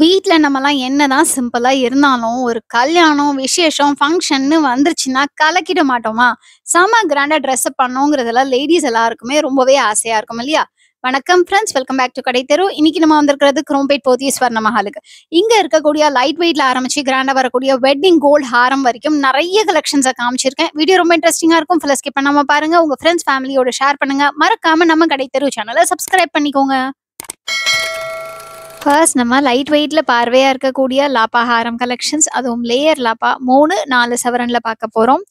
வீட்ல நம்மலாம் என்னதான் சிம்பிளா இருந்தாலும், ஒரு கல்யாணம், விசேஷம், ஃபங்க்ஷன்னு வந்துருச்சுன்னா கலக்கிட மாட்டோமா? செம கிராண்டா ட்ரெஸ் அப் லேடிஸ் லேடீஸ் எல்லாருக்குமே ரொம்பவே ஆசையா இருக்கும் இல்லையா? வணக்கம் ஃப்ரெண்ட்ஸ். வெல்கம் பேக் டு கடை தெரு. இன்னைக்கு நம்ம வந்திருக்கிறது குரோம்பேட் போத்தீஸ்வர்ண மஹாலுக்கு. இங்க இருக்கக்கூடிய லைட் வெயிட்ல ஆரம்பிச்சு கிராண்டா வரக்கூடிய வெட்டிங் கோல்ட் ஹாரம் வரைக்கும் நிறைய கலெக்ஷன்ஸை காமிச்சிருக்கேன். வீடியோ ரொம்ப இன்ட்ரெஸ்டிங்கா இருக்கும். ஃபுல்லா ஸ்கிப் பண்ணாம பாருங்க. உங்க ஃப்ரெண்ட்ஸ், ஃபேமிலியோட ஷேர் பண்ணுங்க. மறக்காம நம்ம கடை தெரு சேனலை சப்ஸ்கிரைப் பண்ணிக்கோங்க. ஃபர்ஸ்ட் நம்ம லைட் வெயிட்ல பார்வையா இருக்கக்கூடிய லாப்பா ஹாரம் கலெக்ஷன்ஸ் அதுவும் லேயர் லாப்பா 3, 4 சவரன்ல பார்க்க போறோம்.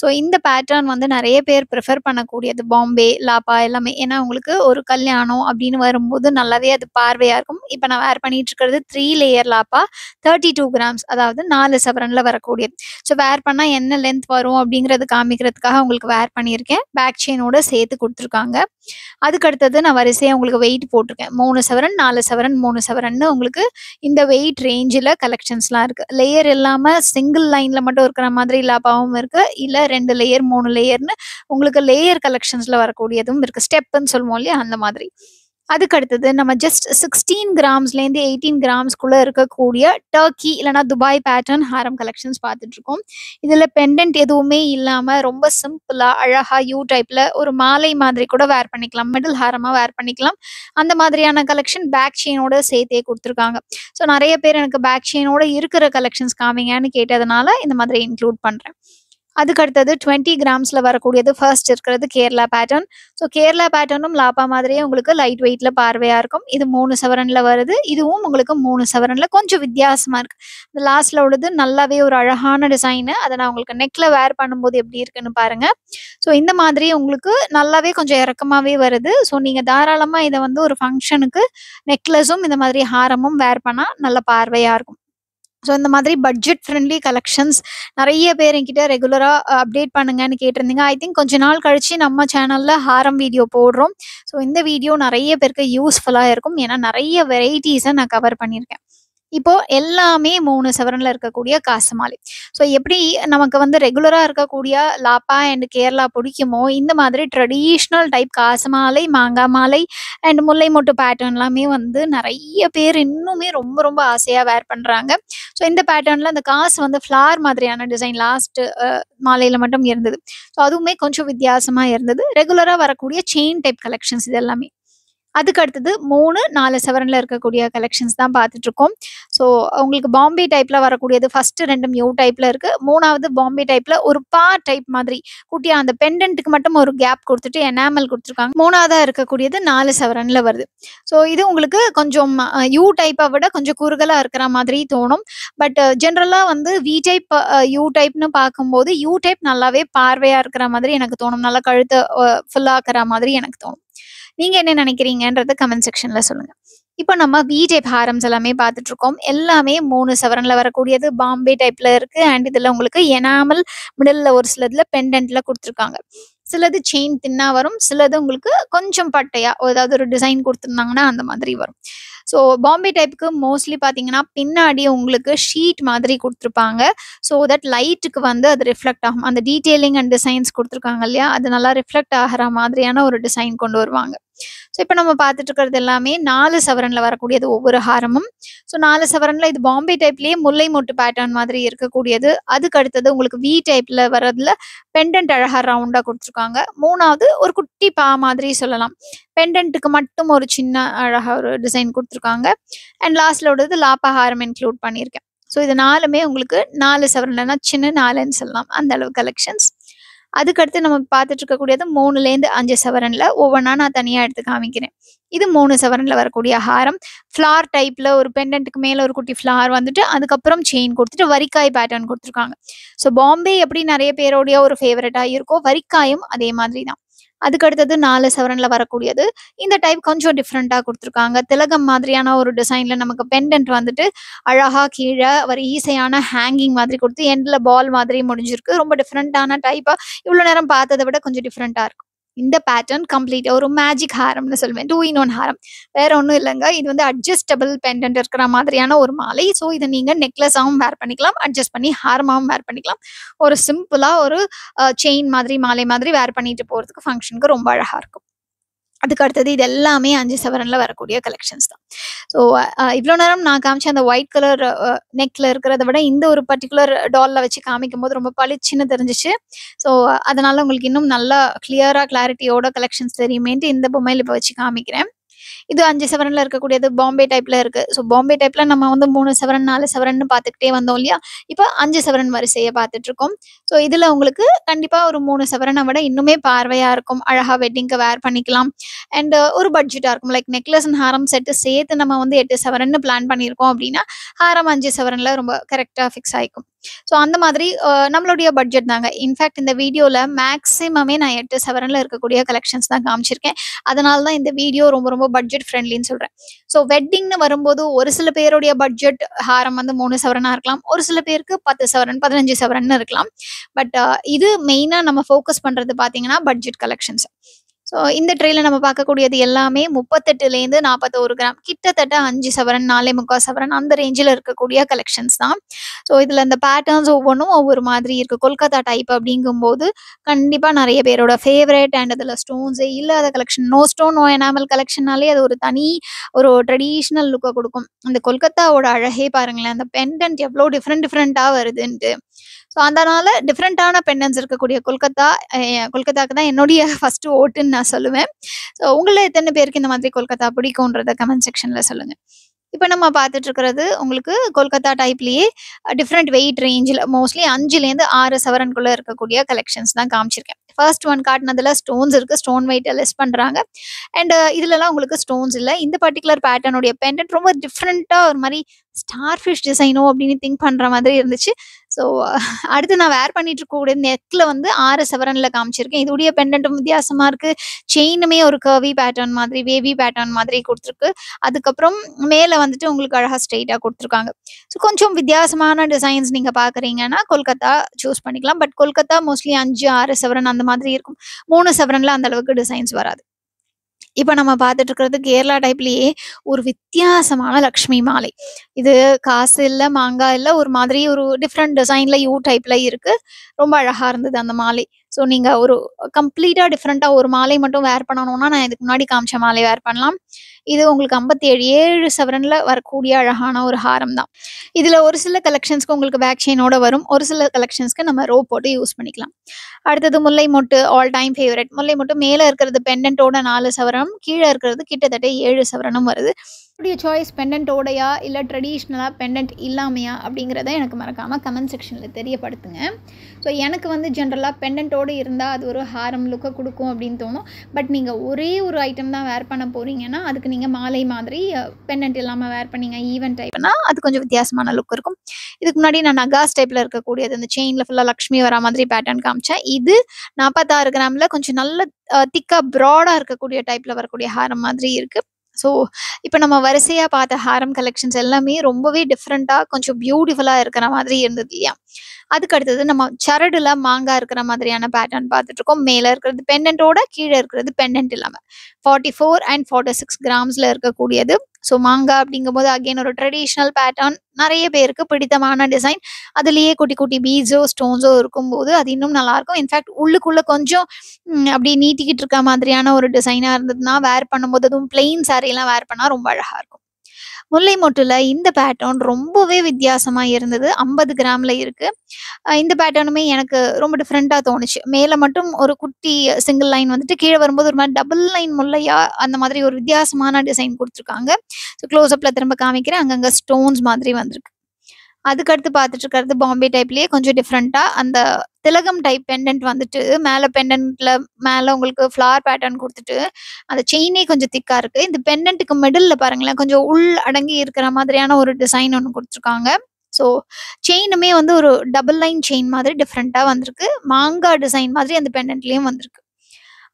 ஸோ இந்த பேட்டர்ன் வந்து நிறைய பேர் ப்ரிஃபர் பண்ணக்கூடியது பாம்பே, லாப்பா எல்லாமே. ஏன்னா உங்களுக்கு ஒரு கல்யாணம் அப்படின்னு வரும்போது நல்லாவே அது பார்வையா இருக்கும். இப்ப நான் வேர் பண்ணிட்டு இருக்கிறது த்ரீ லேயர் லாப்பா 32 கிராம்ஸ் அதாவது நாலு சவரன்ல வரக்கூடியது. ஸோ வேர் பண்ணா என்ன லென்த் வரும் அப்படிங்கிறது காமிக்கிறதுக்காக உங்களுக்கு வேர் பண்ணியிருக்கேன். பேக் செயினோட சேர்த்து கொடுத்துருக்காங்க அதுக்கு அடுத்தது நான் வரிசையா உங்களுக்கு வெயிட் போட்டிருக்கேன். மூணு சவரன், நாலு சவரன், மூணு சவரன் சவரன்னு உங்களுக்கு இந்த வெயிட் ரேஞ்சுல கலெக்ஷன்ஸ்லாம் இருக்கு. லேயர் இல்லாம சிங்கிள் லைன்ல மட்டும் இருக்கிற மாதிரி லாபாவும் இருக்கு. இல்ல ரெண்டு லேயர், மூணு லேயர்னு உங்களுக்கு லேயர் கலெக்ஷன்ஸ்ல வரக்கூடியதும் இருக்கு. ஸ்டெப்புன்னு சொல்லுவோம் இல்லையா? அந்த மாதிரி. அதுக்கு அடுத்தது நம்ம ஜஸ்ட் 16 கிராம்ஸ்லேருந்து எயிட்டீன் கிராம்ஸ்குள்ளே இருக்கக்கூடிய டர்க்கி இல்லைனா துபாய் பேட்டர்ன் ஹாரம் கலெக்ஷன்ஸ் பார்த்துட்ருக்கோம் இதில் பெண்டன்ட் எதுவுமே இல்லாமல் ரொம்ப சிம்பிளாக அழகாக யூ டைப்பில் ஒரு மாலை மாதிரி கூட வேர் பண்ணிக்கலாம். மிடில் ஹாரமாக வேர் பண்ணிக்கலாம். அந்த மாதிரியான கலெக்ஷன் பேக் செயினோட சேர்த்தே கொடுத்துருக்காங்க ஸோ நிறைய பேர் எனக்கு பேக் செயினோட இருக்கிற கலெக்ஷன்ஸ் காமிங்கன்னு கேட்டதுனால இந்த மாதிரி இன்க்ளூட் பண்ணுறேன் அதுக்கு அடுத்தது டுவெண்ட்டி கிராம்ஸில் வரக்கூடியது ஃபர்ஸ்ட் இருக்கிறது கேரளா பேட்டர்ன். ஸோ கேரளா பேட்டர்னும் லாப்பா மாதிரியே உங்களுக்கு லைட் வெயிட்டில் பார்வையாக இருக்கும். இது மூணு சவரனில் வருது. இதுவும் உங்களுக்கு மூணு சவரனில் கொஞ்சம் வித்தியாசமாக இருக்குது இந்த லாஸ்ட்டில் உள்ளது நல்லாவே ஒரு அழகான டிசைனு. அதை நான் உங்களுக்கு நெக்ல வேர் பண்ணும்போது எப்படி இருக்குன்னு பாருங்கள் ஸோ இந்த மாதிரி உங்களுக்கு நல்லாவே கொஞ்சம் இறக்கமாகவே வருது. ஸோ நீங்கள் தாராளமாக இதை வந்து ஒரு ஃபங்க்ஷனுக்கு நெக்லஸும் இந்த மாதிரி ஹாரமும் வேர் பண்ணால் நல்ல பார்வையாக இருக்கும். ஸோ இந்த மாதிரி பட்ஜெட் ஃப்ரெண்ட்லி கலெக்ஷன்ஸ் நிறைய பேர் என்கிட்ட ரெகுலரா அப்டேட் பண்ணுங்கன்னு கேட்டிருந்தீங்க. ஐ திங்க் கொஞ்ச நாள் கழிச்சு நம்ம சேனல்ல ஹாரம் வீடியோ போடுறோம். ஸோ இந்த வீடியோ நிறைய பேருக்கு யூஸ்ஃபுல்லா இருக்கும். ஏன்னா நிறைய வெரைட்டிஸை நான் கவர் பண்ணியிருக்கேன். இப்போ எல்லாமே மூணு சவரன்ல இருக்கக்கூடிய காசு மாலை. ஸோ எப்படி நமக்கு வந்து ரெகுலரா இருக்கக்கூடிய லாப்பா அண்ட் கேரளா பிடிக்குமோ, இந்த மாதிரி ட்ரெடிஷ்னல் டைப் காசு மாலை, மாலை அண்ட் முல்லை மொட்டு பேட்டர்ன்லாமே வந்து நிறைய பேர் இன்னுமே ரொம்ப ரொம்ப ஆசையா வேர் பண்றாங்க. ஸோ இந்த பேட்டர்ன்ல அந்த காசு வந்து ஃப்ளார் மாதிரியான டிசைன் லாஸ்ட் மாலையில மட்டும் இருந்தது. ஸோ அதுவுமே கொஞ்சம் வித்தியாசமா இருந்தது. ரெகுலரா வரக்கூடிய செயின் டைப் கலெக்ஷன்ஸ் இது எல்லாமே. அதுக்கு அடுத்தது 3, 4 சவரன்ல இருக்கக்கூடிய கலெக்ஷன்ஸ் தான் பார்த்துட்ருக்கோம் ஸோ உங்களுக்கு பாம்பே டைப்ல வரக்கூடியது ஃபஸ்ட்டு ரெண்டும் யூ டைப்ல இருக்கு. மூணாவது பாம்பே டைப்ல ஒரு பா டைப் மாதிரி குட்டியாக அந்த பெண்டன்ட்டுக்கு மட்டும் ஒரு கேப் கொடுத்துட்டு எனாமல் கொடுத்துருக்காங்க மூணாவதாக இருக்கக்கூடியது நாலு சவரன்ல வருது. ஸோ இது உங்களுக்கு கொஞ்சம் யூ டைப்பை விட கொஞ்சம் குறுகலா இருக்கிற மாதிரி தோணும். பட் ஜென்ரலாக வந்து வி டைப் யூ டைப்னு பார்க்கும்போது, யூ டைப் நல்லாவே பார்வையா இருக்கிற மாதிரி எனக்கு தோணும். நல்லா கழுத்த ஃபுல்லாக ஃபுல்லா மாதிரி எனக்கு தோணும். நீங்க என்ன நினைக்கிறீங்கன்றத கமெண்ட் செக்ஷன்ல சொல்லுங்க. இப்போ நம்ம விஜே ஹாரம்ஸ் எல்லாமே பார்த்துட்டுருக்கோம். எல்லாமே மூணு சவரன்ல வரக்கூடியது பாம்பே டைப்ல இருக்கு. அண்ட் இதுல உங்களுக்கு எனாமல் மிடில்ல ஒரு சிலதுல பெண்டன்ட்ல குடுத்துருக்காங்க. சிலது செயின் தின்னா வரும். சிலது உங்களுக்கு கொஞ்சம் பட்டையா ஏதாவது ஒரு டிசைன் கொடுத்துருந்தாங்கன்னா அந்த மாதிரி வரும். ஸோ பாம்பே டைப்புக்கு மோஸ்ட்லி பார்த்தீங்கன்னா, பின்னாடி உங்களுக்கு ஷீட் மாதிரி குடுத்துருப்பாங்க. ஸோ தட் லைட்டுக்கு வந்து அது ரிஃப்ளெக்ட் ஆகும். அந்த டீட்டெயிலிங் அண்ட் டிசைன்ஸ் குடுத்துருக்காங்க இல்லையா? அது நல்லா ரிஃப்ளெக்ட் ஆகுற மாதிரியான ஒரு டிசைன் கொண்டு வருவாங்க. ஸோ இப்ப நம்ம பார்த்துட்டு இருக்கிறது எல்லாமே நாலு சவரன்ல வரக்கூடியது ஒவ்வொரு ஹாரமும். ஸோ 4 சவரன்ல இது பாம்பே டைப்லயே முல்லை மொட்டு பேட்டர்ன் மாதிரி இருக்கக்கூடியது. அதுக்கு அடுத்தது உங்களுக்கு வி டைப்ல வர்றதுல பெண்டன்ட் அழகா ரவுண்டா குடுத்துருக்காங்க. மூணாவது ஒரு குட்டி பா மாதிரி சொல்லலாம். பெண்டன்ட்க்கு மட்டும் ஒரு சின்ன அழகா ஒரு டிசைன் குடுத்துருக்காங்க. அண்ட் லாஸ்ட்ல உள்ளது லாப்பா ஹாரம் இன்க்ளூட் பண்ணியிருக்கேன். ஸோ இது நாலுமே உங்களுக்கு நாலு சவரன்லனா சின்ன நாலுன்னு சொல்லலாம். அந்த அளவு கலெக்ஷன்ஸ். அதுக்கடுத்து நம்ம பார்த்துட்டு இருக்கக்கூடியது மூணுலேருந்து அஞ்சு சவரனில் ஒவ்வொன்றா நான் தனியாக எடுத்து காமிக்கிறேன். இது மூணு சவரனில் வரக்கூடிய ஹாரம். ஃப்ளார் டைப்பில் ஒரு பெண்டன்ட்டுக்கு மேலே ஒரு குட்டி ஃப்ளார் வந்துட்டு, அதுக்கப்புறம் செயின் கொடுத்துட்டு வரிக்காய் பேட்டர்ன் கொடுத்துருக்காங்க ஸோ பாம்பே எப்படி நிறைய பேருடைய ஒரு ஃபேவரட்டாக இருக்கோ, வரிக்காயும் அதே மாதிரி தான். அதுக்கு அடுத்தது நாலு சவரன்ல வரக்கூடியது. இந்த டைப் கொஞ்சம் டிஃப்ரெண்ட்டாக குடுத்துருக்காங்க. திலகம் மாதிரியான ஒரு டிசைன்ல நமக்கு பெண்டன்ட் வந்துட்டு அழகா கீழ ஒரு ஈஸியான ஹேங்கிங் மாதிரி குடுத்து எண்ட்ல பால் மாதிரி முடிஞ்சிருக்கு. ரொம்ப டிஃப்ரெண்ட்டான டைப்பாக இவ்ளோ நேரம் பார்த்ததை விட கொஞ்சம் டிஃப்ரெண்ட்டாக இருக்கும். இந்த பேட்டர்ன் கம்ப்ளீட் ஒரு மேஜிக் ஹாரம்னு சொல்லுவேன் டூ இன் ஒன் ஹாரம். வேற ஒன்றும் இல்லங்க. இது வந்து அட்ஜஸ்டபிள் பெண்டன்ட் இருக்கிற மாதிரியான ஒரு மாலை. ஸோ இத நீங்க நெக்லஸாகவும் வேர் பண்ணிக்கலாம். அட்ஜஸ்ட் பண்ணி ஹாரமாவும் வேர் பண்ணிக்கலாம். ஒரு சிம்பிளாக ஒரு செயின் மாதிரி மாலை மாதிரி வேர் பண்ணிட்டு போறதுக்கு ஃபங்க்ஷனுக்கு ரொம்ப அழகா இருக்கும். அதுக்கு அடுத்தது இது எல்லாமே அஞ்சு சவரனில் வரக்கூடிய கலெக்ஷன்ஸ் தான். ஸோ இவ்வளோ நேரம் நான் காமிச்ச அந்த ஒயிட் கலர் நெக்கில் இருக்கிறத விட இந்த ஒரு பர்ட்டிகுலர் டால்ல வச்சு காமிக்கும்போது ரொம்ப பளிச்சுன்னு தெரிஞ்சுச்சு. ஸோ அதனால உங்களுக்கு இன்னும் நல்லா கிளியராக கிளாரிட்டியோட கலெக்ஷன்ஸ் தெரியுமேன்ட்டு இந்த பொம்மையில் இப்போ வச்சு காமிக்கிறேன். இது அஞ்சு சவரன்ல இருக்கக்கூடியது பாம்பே டைப்ல இருக்கு. ஸோ பாம்பே டைப்ல நம்ம வந்து மூணு சவரன், நாலு சவரன்னு பார்த்துக்கிட்டே வந்தோம் இல்லையா? இப்ப அஞ்சு சவரன் வரிசைய பார்த்துட்டுருக்கோம். ஸோ இதுல உங்களுக்கு கண்டிப்பா ஒரு மூணு சவரன விட இன்னுமே பார்வையா இருக்கும். அழகா வெட்டிங்க்கு வேர் பண்ணிக்கலாம். அண்ட் uh, ஒரு பட்ஜெட்டா இருக்கும். லைக் நெக்லஸ் அண்ட் ஹாரம் செட்டு சேர்த்து நம்ம வந்து எட்டு சவரன்னு பிளான் பண்ணியிருக்கோம் அப்படின்னா ஹாரம் அஞ்சு சவரன்ல ரொம்ப கரெக்டா ஃபிக்ஸ் ஆயிருக்கும் ஸோ அந்த மாதிரி நம்மளுடைய பட்ஜெட் தாங்க. இன்ஃபேக்ட் இந்த வீடியோல மேக்ஸிமமே நான் எட்டு சவரன்ல இருக்கக்கூடிய கலெக்ஷன்ஸ் தான் காமிச்சிருக்கேன். அதனால தான் இந்த வீடியோ ரொம்ப ரொம்ப பட்ஜெட் ஃப்ரெண்ட்லின்னு சொல்றேன். ஸோ வெட்டிங்னு வரும்போது ஒரு சில பேருடைய பட்ஜெட் ஹாரம் வந்து மூணு சவரனா இருக்கலாம். ஒரு சில பேருக்கு 10 சவரன், 15 சவரன்னு இருக்கலாம். பட் இது மெயினாக நம்ம ஃபோக்கஸ் பண்றது பார்த்தீங்கன்னா, பட்ஜெட் கலெக்ஷன்ஸ். ஸோ இந்த ட்ரெயில நம்ம பார்க்கக்கூடியது எல்லாமே 38லேருந்து 41 கிராம். கிட்டத்தட்ட அஞ்சு சவரன், 4.25 சவரன் அந்த ரேஞ்சில் இருக்கக்கூடிய கலெக்ஷன்ஸ் தான். ஸோ இதுல இந்த பேட்டர்ன்ஸ் ஒவ்வொன்னும் ஒவ்வொரு மாதிரி இருக்கு. கொல்கத்தா டைப் அப்படிங்கும்போது கண்டிப்பா நிறைய பேரோட ஃபேவரேட் அண்ட் அதில் ஸ்டோன்ஸே இல்லாத collection. No stone, no enamel கலெக்ஷன்னாலே அது ஒரு தனி ஒரு ட்ரெடிஷ்னல் லுக்க கொடுக்கும் அந்த கொல்கத்தாவோட அழகே பாருங்களேன். அந்த பெண்டன்ட் எவ்ளோ டிஃப்ரெண்ட் டிஃப்ரெண்ட்டாக வருதுன்ட்டு. ஸோ அதனால டிஃப்ரெண்ட்டான பெண்டன்ஸ் இருக்கக்கூடிய கொல்கத்தா அ கொல்கத்தாக்கு தான் என்னுடைய ஃபர்ஸ்ட்டு ஓட்டுன்னு நான் சொல்லுவேன். ஸோ உங்கள்ல எத்தனை பேருக்கு இந்த மாதிரி கொல்கத்தா பிடிக்கும்ன்றத கமெண்ட் செக்ஷனில் சொல்லுங்கள் இப்போ நம்ம பார்த்துட்டு இருக்கிறது உங்களுக்கு கொல்கத்தா டைப்லேயே டிஃப்ரெண்ட் வெயிட் ரேஞ்சில் மோஸ்ட்லி அஞ்சுலேருந்து ஆறு சவரன்குள்ளே இருக்கக்கூடிய கலெக்ஷன்ஸ் தான் காமிச்சிருக்கேன். ஃபர்ஸ்ட் ஒன் காட்டினதில் ஸ்டோன்ஸ் இருக்குது ஸ்டோன் வெயிட்டை லெஸ் பண்ணுறாங்க அண்ட் இதுலலாம் உங்களுக்கு ஸ்டோன்ஸ் இல்லை இந்த பர்ட்டிகுலர் பேட்டர்னுடைய பெண்டன்ட் ரொம்ப டிஃப்ரெண்ட்டாக ஒரு மாதிரி ஸ்டார் ஃபிஷ் டிசைனோ அப்படின்னு திங்க் பண்ணுற மாதிரி இருந்துச்சு. ஸோ அடுத்து நான் வேர் பண்ணிட்டு இருக்கக்கூடிய நெக்கில் வந்து ஆறு செவரனில் காமிச்சிருக்கேன். இதோடைய பெண்டன்ட்டும் வித்தியாசமா இருக்கு. செயினுமே ஒரு கர்வி பேட்டர்ன் மாதிரி, வேவி பேட்டர்ன் மாதிரி கொடுத்துருக்கு அதுக்கப்புறம் மேலே வந்துட்டு உங்களுக்கு அழகா ஸ்ட்ரெயிட்டாக கொடுத்துருக்காங்க ஸோ கொஞ்சம் வித்தியாசமான டிசைன்ஸ் நீங்கள் பார்க்குறீங்கன்னா, கொல்கத்தா சூஸ் பண்ணிக்கலாம். பட் கொல்கத்தா மோஸ்ட்லி 5, 6 சவரன் அந்த மாதிரி இருக்கும். மூணு செவரனில் அந்த அளவுக்கு டிசைன்ஸ் வராது. இப்போ நம்ம பார்த்துட்டு இருக்கிறது கேரளா டைப்லயே ஒரு வித்தியாசமான லக்ஷ்மி மாலை. இது காசு இல்லை மாங்காய் இல்லை ஒரு மாதிரி ஒரு டிஃப்ரெண்ட் டிசைன்ல யூ டைப்ல இருக்கு. ரொம்ப அழகா இருந்தது அந்த மாலை. ஸோ நீங்க ஒரு கம்ப்ளீட்டாக டிஃப்ரெண்ட்டாக ஒரு மாலை மட்டும் வேர் பண்ணணும்னா, நான் இதுக்கு முன்னாடி காமிச்ச மாலை வேர் பண்ணலாம். இது உங்களுக்கு 57 7 சவரன்ல வரக்கூடிய அழகான ஒரு ஹாரம் தான். இதுல ஒரு சில கலெக்ஷன்ஸ்க்கு உங்களுக்கு பேக் செயினோட வரும். ஒரு சில கலெக்ஷன்ஸ்க்கு நம்ம ரோ போட்டு யூஸ் பண்ணிக்கலாம். அடுத்தது முல்லை மொட்டு ஆல் டைம் ஃபேவரட் முல்லை மொட்டு மேல இருக்கிறது பெண்டன்ட்டோட நாலு சவரனும், கீழ இருக்கிறது கிட்டத்தட்ட ஏழு சவரனும் வருது. உங்களுடைய சாய்ஸ் பெண்டன்ட்டோடயா, இல்லை ட்ரெடிஷ்னலாக பெண்டன்ட் இல்லாமையா அப்படிங்கிறத எனக்கு மறக்காமல் கமெண்ட் செக்ஷனில் தெரியப்படுத்துங்க. ஸோ எனக்கு வந்து ஜென்ரலாக பெண்டன்ட்டோடு இருந்தால் அது ஒரு ஹாரம் லுக்கை கொடுக்கும் அப்படின்னு தோணும். பட் நீங்கள் ஒரே ஒரு ஐட்டம் தான் வேர் பண்ண போகிறீங்கன்னா அதுக்கு நீங்கள் மாலை மாதிரி பெண்டன்ட் இல்லாமல் வேர் பண்ணீங்க ஈவெண்ட் டைப்னா, அது கொஞ்சம் வித்தியாசமான லுக் இருக்கும். இதுக்கு முன்னாடி நான் நகாஸ் டைப்பில் இருக்கக்கூடியது அந்த செயினில் ஃபுல்லாக லக்ஷ்மி வரா மாதிரி பேட்டர்ன் காமிச்சேன். இது நாற்பத்தாறு கிராமில் கொஞ்சம் நல்ல திக்காக ப்ராடாக இருக்கக்கூடிய டைப்பில் வரக்கூடிய ஹாரம் மாதிரி இருக்குது ஸோ இப்போ நம்ம வரிசையா பார்த்த ஹாரம் கலெக்ஷன்ஸ் எல்லாமே ரொம்பவே டிஃப்ரெண்ட்டாக கொஞ்சம் பியூட்டிஃபுல்லா இருக்கிற மாதிரி இருந்தது இல்லையா? அதுக்கு அடுத்தது நம்ம சரடுல மாங்கா இருக்கிற மாதிரியான பேட்டர்ன் பார்த்துட்டு இருக்கோம். மேல இருக்கிறது பெண்டன்ட்டோட, கீழே இருக்கிறது பெண்டன்ட் இல்லாம. 44 அண்ட் 46 கிராம்ஸ்ல இருக்கக்கூடியது. ஸோ மாங்கா அப்படிங்கும்போது அகைன் ஒரு ட்ரெடிஷ்னல் பேட்டர்ன். நிறைய பேருக்கு பிடித்தமான டிசைன். அதுலயே குட்டி குட்டி பீட்ஸோ, ஸ்டோன்ஸோ இருக்கும்போது அது இன்னும் நல்லாயிருக்கும் இன்ஃபேக்ட் உள்ளுக்குள்ள கொஞ்சம் ம் அப்படியே நீட்டிக்கிட்டு இருக்க மாதிரியான ஒரு டிசைனா இருந்ததுன்னா, வேர் பண்ணும்போது அதுவும் பிளெயின் சாரீலாம் வேர் பண்ணா ரொம்ப அழகா இருக்கும். முல்லை மொட்டுல இந்த பேட்டர்ன் ரொம்பவே வித்தியாசமா இருந்தது. 50 கிராம்ல இருக்கு. அ இந்த பேட்டர்னுமே எனக்கு ரொம்ப டிஃப்ரெண்டா தோணுச்சு. மேல மட்டும் ஒரு குட்டி சிங்கிள் லைன் வந்துட்டு கீழ வரும்போது ஒரு மாதிரி டபுள் லைன் முல்லையா அந்த மாதிரி ஒரு வித்தியாசமான டிசைன் குடுத்துருக்காங்க. ஸோ க்ளோஸ் அப்ல திரும்ப காமிக்கிறேன். அங்கங்க ஸ்டோன்ஸ் மாதிரி வந்திருக்கு. அதுக்கு அடுத்து பார்த்துட்டு இருக்கிறது பாம்பே டைப்லயே கொஞ்சம் டிஃப்ரெண்ட்டாக அந்த திலகம் டைப் பெண்டன்ட் வந்துட்டு மேல பெண்டன்ட்ல மேல உங்களுக்கு ஃப்ளவர் பேட்டர்ன் குடுத்துட்டு, அந்த செயினே கொஞ்சம் திக்கா இருக்கு. இந்த பெண்டன்ட்டுக்கு மிடில்ல பாருங்களேன், கொஞ்சம் உள் அடங்கி இருக்கிற மாதிரியான ஒரு டிசைன் ஒன்று குடுத்துருக்காங்க. ஸோ செயினுமே வந்து ஒரு டபுள் லைன் செயின் மாதிரி டிஃப்ரெண்ட்டாக வந்திருக்கு. மாங்கா டிசைன் மாதிரி அந்த பெண்டன்ட்லயும் வந்திருக்கு.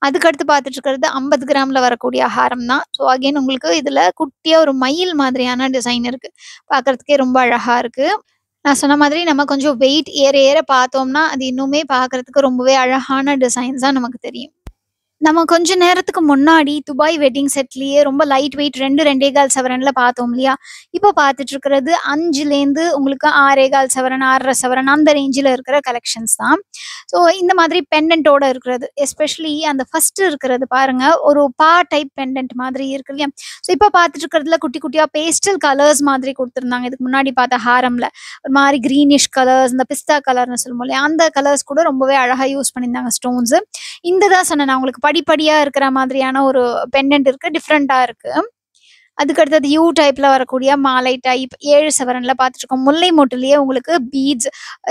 அதுக்கு அடுத்து பார்த்துட்டு இருக்கிறது ஐம்பது கிராமில் வரக்கூடிய ஹாரம் தான். ஸோ அகைன் உங்களுக்கு இதுல குட்டியா ஒரு மயில் மாதிரியான டிசைன் இருக்கு. பார்க்குறதுக்கே ரொம்ப அழகா இருக்கு. நான் சொன்ன மாதிரி நம்ம கொஞ்சம் வெயிட் ஏற ஏற பார்த்தோம்னா, அது இன்னுமே பார்க்குறதுக்கு ரொம்பவே அழகான டிசைன்ஸாக நமக்கு தெரியும். நம்ம கொஞ்ச நேரத்துக்கு முன்னாடி துபாய் வெட்டிங் செட்லயே ரொம்ப லைட் வெயிட் 2, 2 1/4 சவரன்ல பார்த்தோம் இல்லையா? இப்போ பார்த்துட்டு இருக்கிறது அஞ்சுலேருந்து உங்களுக்கு 6 1/4 சவரன், ஆறரை சவரன் அந்த ரேஞ்சில் இருக்கிற கலெக்ஷன்ஸ் தான். ஸோ இந்த மாதிரி பெண்டன்ட்டோட இருக்கிறது. எஸ்பெஷலி அந்த ஃபர்ஸ்ட் இருக்கிறது பாருங்க, ஒரு பா டைப் பெண்டன்ட் மாதிரி இருக்கு இல்லையா? ஸோ இப்போ பார்த்துட்டு இருக்கிறதுல குட்டி குட்டியாக பேஸ்டல் கலர்ஸ் மாதிரி கொடுத்துருந்தாங்க இதுக்கு முன்னாடி பார்த்த ஹாரம்ல. ஒரு மாதிரி கிரீனிஷ் கலர்ஸ், இந்த பிஸ்தா கலர்னு சொல்லுவோம் இல்லையா? அந்த கலர்ஸ் கூட ரொம்பவே அழகாக யூஸ் பண்ணியிருந்தாங்க ஸ்டோன்ஸ் இந்த தான் சொன்னேன் நான் உங்களுக்கு படிப்படியா இருக்கிற மாதிரியான ஒரு பெண்டன்ட் இருக்கு. டிஃப்ரெண்டா இருக்கு. அதுக்கு அடுத்தது யூ டைப்ல வரக்கூடிய மாலை டைப் ஏழு சவரன்ல பார்த்துட்டுருக்கோம். முல்லை மொட்டுலயே உங்களுக்கு beads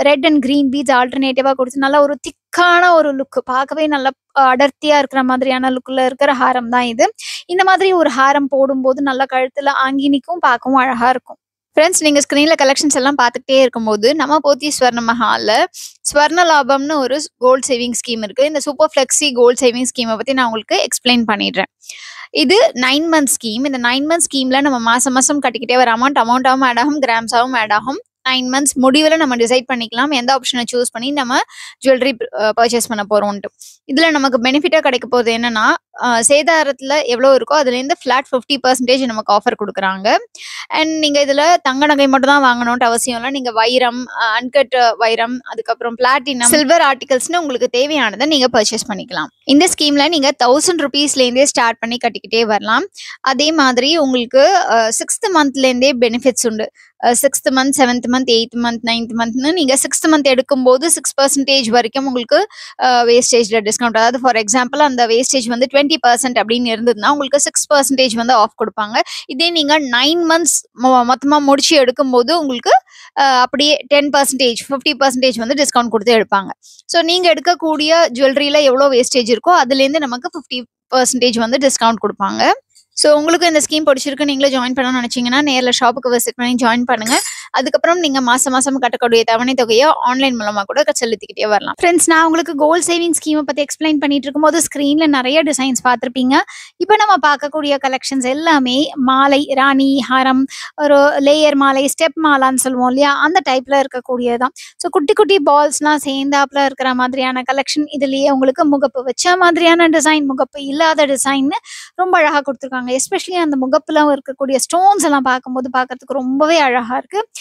red and green beads ஆல்டர்னேட்டிவா குடுத்து நல்ல ஒரு திக்கான ஒரு லுக் பார்க்கவே நல்லா அடர்த்தியா இருக்கிற மாதிரியான லுக்ல இருக்கிற ஹாரம் தான் இது. இந்த மாதிரி ஒரு ஹாரம் போடும்போது நல்லா கழுத்துல ஆங்கினிக்கும் பார்க்கவும் அழகா இருக்கும். ஃப்ரெண்ட்ஸ் நீங்க ஸ்க்ரீன்ல கலெக்ஷன்ஸ் எல்லாம் பார்த்துக்கிட்டே இருக்கும்போது, நம்ம போத்தி ஸ்வர்ண மஹாலில் ஸ்வர்ண லாபம்னு ஒரு கோல்ட் சேவிங் ஸ்கீம் இருக்கு. இந்த சூப்பர் ஃப்ளெக்ஸி கோல்ட் சேவிங் ஸ்கீமை பத்தி நான் உங்களுக்கு எக்ஸ்ப்ளைன் பண்ணிடுறேன். இது நைன் மந்த் ஸ்கீம். இந்த நைன் மந்த் ஸ்கீம்ல நம்ம மாசம் மாசம் கட்டிக்கிட்டே வர அமௌண்ட் அமௌண்ட்டாகவும் ஆட் ஆகும். கிராம்ஸாவும் ஆட் ஆகும். நைன் மந்த்ஸ் முடிவுல நம்ம டிசைட் பண்ணிக்கலாம். எந்த ஆப்ஷனை சூஸ் பண்ணி நம்ம ஜுவல்லரி பர்ச்சேஸ் பண்ண போறோம்ன்ட்டு. இதுல நமக்கு பெனிஃபிட்டா கிடைக்க போகுது என்னன்னா, சேதாரத்தில் சேதாரத்துல எவ்வளோ இருக்கோ அதுலேருந்து ஃப்ளாட் ஃபிஃப்டி பர்சன்டேஜ் நமக்கு ஆஃபர் குடுக்குறாங்க. அண்ட் நீங்க இதுல தங்க நகை மட்டும் தான் வாங்கணும்ன்ட்டு அவசியம் இல்லை நீங்க வைரம், அன்கட் வைரம், அதுக்கப்புறம் பிளாட்டினம், சில்வர் ஆர்டிகல்ஸ்னு உங்களுக்கு தேவையானதை நீங்க பர்ச்சேஸ் பண்ணிக்கலாம். இந்த ஸ்கீம்ல நீங்க ₹1000 லேருந்தே ஸ்டார்ட் பண்ணி கட்டிக்கிட்டே வரலாம். அதே மாதிரி உங்களுக்கு சிக்ஸ்த் மந்த்லேருந்தே பெனிஃபிட்ஸ் உண்டு. Sixth month, seventh month, eighth month, ninth மந்த்னு நீங்கள் சிக்ஸ்த் மந்த் எடுக்கும்போது சிக்ஸ் பர்சன்டேஜ் வரைக்கும் உங்களுக்கு uh, வேஸ்டேஜில் டிஸ்கவுண்ட். அதாவது ஃபார் எக்ஸாம்பிள் அந்த வேஸ்டேஜ் வந்து 20% அப்படின்னு இருந்ததுன்னா, உங்களுக்கு சிக்ஸ் பர்சன்டேஜ் வந்து ஆஃப் கொடுப்பாங்க இதே நீங்கள் நைன் மந்த்ஸ் மொ முடிச்சு எடுக்கும்போது உங்களுக்கு uh, அப்படியே 10% 50% வந்து டிஸ்கவுண்ட் கொடுத்து எடுப்பாங்க. ஸோ நீங்கள் எடுக்கக்கூடிய ஜுவல்லரியில் எவ்வளோ வேஸ்டேஜ் இருக்கோ அதுலேருந்து நமக்கு 50% வந்து டிஸ்கவுண்ட் கொடுப்பாங்க ஸோ உங்களுக்கு இந்த ஸ்கீம் பிடிச்சிருக்கு. நீங்களே ஜாயின் பண்ணணும்னு நினைச்சீங்கன்னா, நேர்ல ஷாப்புக்கு விசிட் பண்ணி ஜாயின் பண்ணுங்க. அதுக்கப்புறம் நீங்க மாசம் மாசம் கட்டக்கூடிய தவணை தொகையை ஆன்லைன் மூலமா கூட செலுத்திக்கிட்டே வரலாம். ஃப்ரெண்ட்ஸ் நான் உங்களுக்கு கோல்ட் சேவிங் ஸ்கீம பத்தி எக்ஸ்ப்ளைன் பண்ணிட்டு இருக்கும்போது, ஸ்க்ரீன்ல நிறைய டிசைன்ஸ் பார்த்துருப்பீங்க இப்போ நம்ம பார்க்கக்கூடிய கலெக்ஷன்ஸ் எல்லாமே மாலை, ராணி ஹாரம், ஒரு லேயர் மாலை, ஸ்டெப் மாலான்னு சொல்லுவோம் இல்லையா? அந்த டைப்ல இருக்கக்கூடியது தான். ஸோ குட்டி குட்டி பால்ஸ்லாம் சேர்ந்தாப்ல இருக்கிற மாதிரியான கலெக்ஷன். இதுலயே உங்களுக்கு முகப்பு வச்ச மாதிரியான டிசைன், முகப்பு இல்லாத டிசைன்னு ரொம்ப அழகா கொடுத்துருக்காங்க எஸ்பெஷலி அந்த முகப்புல இருக்கக்கூடிய ஸ்டோன்ஸ் எல்லாம் பார்க்கும்போது பார்க்கறதுக்கு ரொம்பவே அழகா இருக்கு.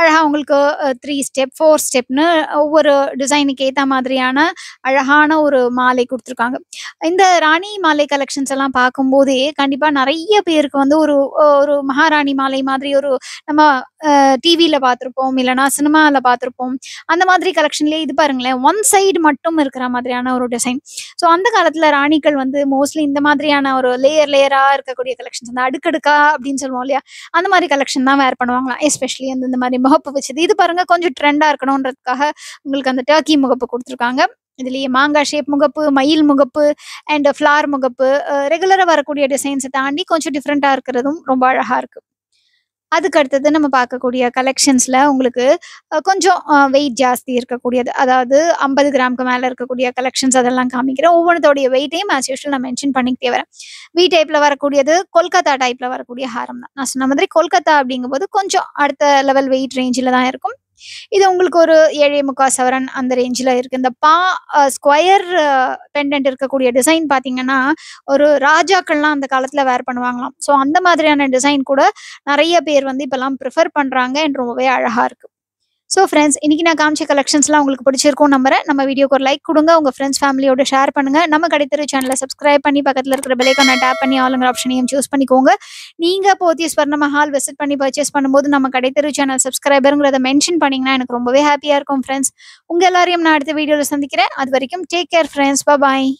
அழகா உங்களுக்கு த்ரீ ஸ்டெப், ஃபோர் ஸ்டெப்னு ஒவ்வொரு டிசைனுக்கு ஏத்த மாதிரியான அழகான ஒரு மாலை குடுத்துருக்காங்க. இந்த ராணி மாலை கலெக்ஷன்ஸ் எல்லாம் பார்க்கும்போதே, கண்டிப்பா நிறைய பேருக்கு வந்து ஒரு ஒரு மகாராணி மாலை மாதிரி ஒரு நம்ம டிவியில் டிவில இல்லைனா இல்லன்னா பார்த்துருப்போம் அந்த மாதிரி கலெக்ஷன்லயே இது பாருங்களேன், ஒன் சைடு மட்டும் இருக்கிற மாதிரியான ஒரு டிசைன். ஸோ அந்த காலத்துல ராணிகள் வந்து மோஸ்ட்லி இந்த மாதிரியான ஒரு லேயர் லேயரா இருக்கக்கூடிய கலெக்ஷன்ஸ் அந்த அடுக்கடுக்கா அப்படின்னு சொல்லுவோம் இல்லையா? அந்த மாதிரி கலெக்ஷன் தான் வேர் பண்ணுவாங்களாம். எஸ்பெஷலி அந்த இந்த முகப்பு வச்சது. இது பாருங்க கொஞ்சம் ட்ரெண்டா இருக்கணும்ன்றதுக்காக உங்களுக்கு அந்த டர்க்கி முகப்பு குடுத்துருக்காங்க. இதுலயே மாங்கா ஷேப் முகப்பு, மயில் முகப்பு அண்ட் ஃப்ளார் முகப்பு ரெகுலராக ரெகுலரா வரக்கூடிய டிசைன்ஸ தாண்டி கொஞ்சம் டிஃப்ரெண்ட்டாக இருக்கிறதும் ரொம்ப அழகா இருக்கு. அதுக்கு அடுத்தது நம்ம பார்க்கக்கூடிய கலெக்ஷன்ஸில் உங்களுக்கு கொஞ்சம் வெயிட் ஜாஸ்தி இருக்கக்கூடியது. அதாவது 50 கிராம்க்கு மேலே இருக்கக்கூடிய கலெக்ஷன்ஸ் அதெல்லாம் காமிக்கிறேன். ஒவ்வொன்னத்தோடைய வெயிட்டையும் ஆஸ் யூஷுவல் நான் மென்ஷன் பண்ணிக்கிட்டே வரேன். வி டைப்பில் வரக்கூடியது கொல்கத்தா டைப்பில் வரக்கூடிய ஹாரம் தான். நான் சொன்ன மாதிரி கொல்கத்தா அப்படிங்கும்போது கொஞ்சம் அடுத்த லெவல் வெயிட் ரேஞ்சில் தான் இருக்கும். இது உங்களுக்கு ஒரு 7 1/4 சவரன் அந்த ரேஞ்சில் இருக்கு. இந்த பா ஸ்கொயர் பெண்டன்ட் இருக்கக்கூடிய டிசைன் பார்த்தீங்கன்னா, ஒரு ராஜாக்கள்லாம் அந்த காலத்துல வேர் பண்ணுவாங்களாம். ஸோ அந்த மாதிரியான டிசைன் கூட நிறைய பேர் வந்து இப்பலாம் ப்ரிஃபர் பண்றாங்க அண்ட் ரொம்பவே அழகா இருக்கு. ஸோ ஃப்ரெண்ட்ஸ் இன்னைக்கு நான் காமிச்ச கலெக்ஷன்ஸ்லாம் உங்களுக்கு பிடிச்சிருக்கும் நம்புறேன். நம்ம வீடியோக்கு ஒரு லைக் கொடுங்க உங்க ஃப்ரெண்ட்ஸ், ஃபேமிலியோட ஷேர் பண்ணுங்க. நம்ம கடைத்தெரு சேனலை சப்ஸ்கிரைப் பண்ணி பக்கத்துல இருக்கிற பெல் டேப் பண்ணி ஆளுங்கிற ஆப்ஷனையும் சூஸ் பண்ணிக்கோங்க. நீங்க போத்திய ஸ்வர்ண மஹால் விசிட் பண்ணி பர்ச்சேஸ் பண்ணும்போது நம்ம கடைத்தெரு சேனல் சப்ஸ்கிரைபருங்கிறத மென்ஷன் பண்ணீங்கன்னா எனக்கு ரொம்பவே ஹாப்பியாக இருக்கும் ஃப்ரெண்ட்ஸ். உங்க எல்லாரையும் நான் அடுத்த வீடியோவில் சந்திக்கிறேன். அது வரைக்கும் டேக் கேர் ஃப்ரெண்ட்ஸ். பாய்.